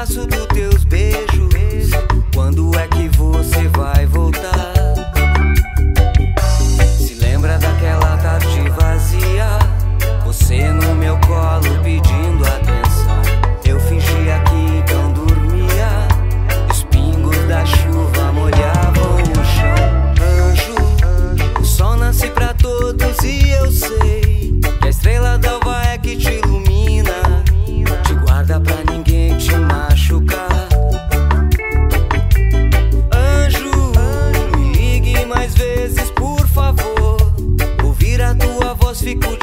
absoluto. music good